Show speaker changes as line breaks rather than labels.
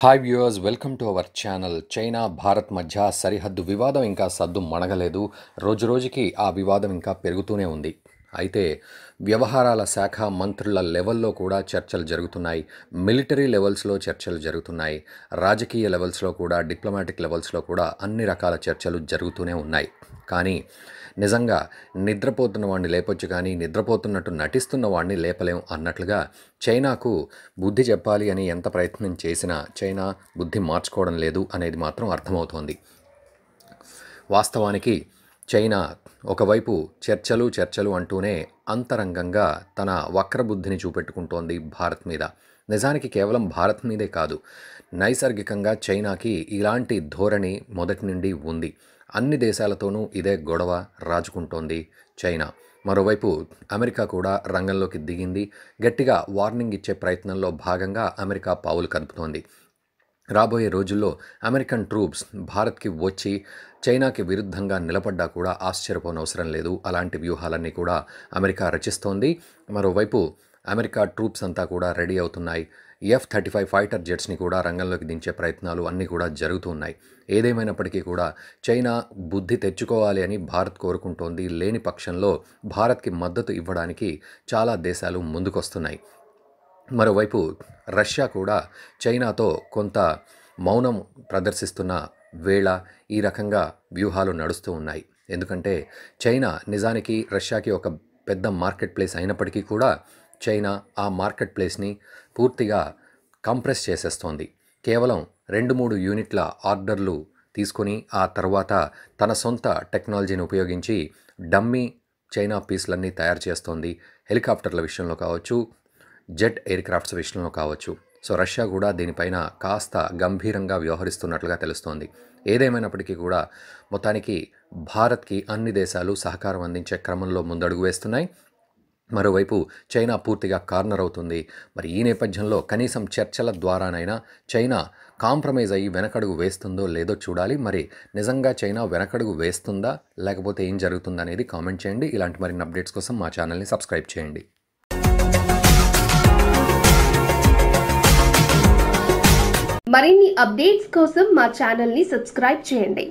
Hi viewers welcome to our channel China Bharat మధ్య సరిహద్దు వివాదం ఇంకా సద్దు మణగలేదు. రోజురోజుకి ఆ వివాదం ఇంకా పెరుగుతూనే ఉంది. అయితే వ్యవహారాల శాఖ మంత్రుల లెవెల్లో కూడా చర్చలు జరుగుతున్నాయి. మిలిటరీ లెవెల్స్లో చర్చలు జరుగుతున్నాయి. రాజకీయ లెవెల్స్లో కూడా డిప్లొమాటిక్ లెవెల్స్లో కూడా అన్ని రకాల చర్చలు జరుగుతూనే ఉన్నాయి. కానీ నిజంగా నిద్రపోతున్న వాడిని లేపొచ్చు కానీ నిద్రపోతున్నట్టు నటిస్తున్న వాడిని లేపలేం అన్నట్లుగా చైనాకు బుద్ధి చెప్పాలి అని ఎంత ప్రయత్నం చేసినా చైనా బుద్ధి మార్చుకోవడం లేదు అనేది మాత్రం అర్థమవుతోంది. వాస్తవానికి చైనా ఒకవైపు చర్చలు చర్చలు అంటూనే అంతరంగంగా తన వక్రబుద్ధిని చూపెట్టుకుంటోంది భారత్ మీద. నిజానికి కేవలం భారత్ మీదే కాదు నైసర్గికంగా చైనాకి ఇలాంటి ధోరణి మొదటి నుండి ఉంది. అన్ని దేశాలతోనూ ఇదే గొడవ రాజుకుంటోంది చైనా. మరోవైపు అమెరికా కూడా రంగంలోకి దిగింది. గట్టిగా వార్నింగ్ ఇచ్చే ప్రయత్నంలో భాగంగా అమెరికా పావులు కదుపుతోంది. రాబోయే రోజుల్లో అమెరికన్ ట్రూప్స్ భారత్కి వచ్చి చైనాకి విరుద్ధంగా నిలబడ్డా కూడా ఆశ్చర్యపోనవసరం లేదు. అలాంటి వ్యూహాలన్నీ కూడా అమెరికా రచిస్తోంది. మరోవైపు అమెరికా ట్రూప్స్ అంతా కూడా రెడీ అవుతున్నాయి. ఎఫ్ థర్టీ ఫైవ్ ఫైటర్ జెట్స్ని కూడా రంగంలోకి దించే ప్రయత్నాలు అన్నీ కూడా జరుగుతున్నాయి ఏదేమైనప్పటికీ కూడా చైనా బుద్ధి తెచ్చుకోవాలి అని భారత్ కోరుకుంటోంది. లేని పక్షంలో భారత్కి మద్దతు ఇవ్వడానికి చాలా దేశాలు ముందుకొస్తున్నాయి. మరోవైపు రష్యా కూడా చైనాతో కొంత మౌనం ప్రదర్శిస్తున్న వేళ ఈ రకంగా వ్యూహాలు నడుస్తూ ఉన్నాయి. ఎందుకంటే చైనా నిజానికి రష్యాకి ఒక పెద్ద మార్కెట్ ప్లేస్ అయినప్పటికీ కూడా చైనా ఆ మార్కెట్ ప్లేస్ని పూర్తిగా కంప్రెస్ చేసేస్తోంది. కేవలం రెండు మూడు యూనిట్ల ఆర్డర్లు తీసుకొని ఆ తర్వాత తన సొంత టెక్నాలజీని ఉపయోగించి డమ్మీ చైనా పీస్లన్నీ తయారు చేస్తోంది. హెలికాప్టర్ల విషయంలో కావచ్చు జెట్ ఎయిర్ క్రాఫ్ట్స్ విషయంలో కావచ్చు. సో రష్యా కూడా దీనిపైన కాస్త గంభీరంగా వ్యవహరిస్తున్నట్లుగా తెలుస్తోంది. ఏదేమైనప్పటికీ కూడా మొత్తానికి భారత్కి అన్ని దేశాలు సహకారం అందించే క్రమంలో ముందడుగు వేస్తున్నాయి. మరోవైపు చైనా పూర్తిగా కార్నర్ అవుతుంది. మరి ఈ నేపథ్యంలో కనీసం చర్చల ద్వారానైనా చైనా కాంప్రమైజ్ అయ్యి వెనకడుగు వేస్తుందో లేదో చూడాలి. మరి నిజంగా చైనా వెనకడుగు వేస్తుందా లేకపోతే ఏం జరుగుతుందనేది కామెంట్ చేయండి. ఇలాంటి మరిన్ని అప్డేట్స్ కోసం మా ఛానల్ని సబ్స్క్రైబ్ చేయండి.
మరిన్ని అప్డేట్స్ కోసం మా ఛానల్ని సబ్స్క్రైబ్ చేయండి.